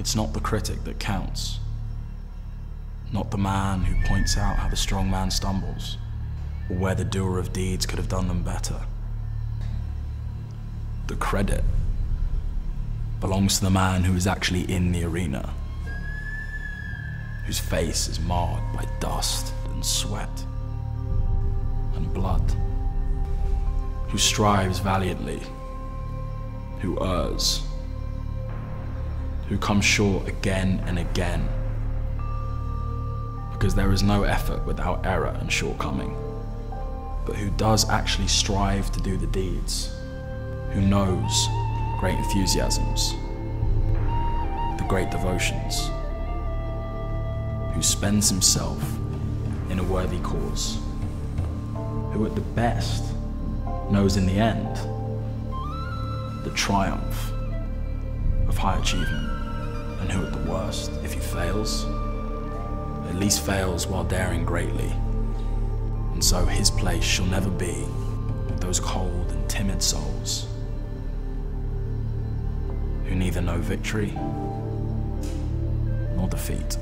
It's not the critic that counts. Not the man who points out how the strong man stumbles, or where the doer of deeds could have done them better. The credit belongs to the man who is actually in the arena, whose face is marred by dust and sweat and blood, who strives valiantly, who errs, who comes short again and again, because there is no effort without error and shortcoming, but who does actually strive to do the deeds, who knows great enthusiasms, the great devotions, who spends himself in a worthy cause, who at the best knows in the end the triumph of high achievement, and who at the worst, if he fails, at least fails while daring greatly. And so his place shall never be with those cold and timid souls who neither know victory nor defeat.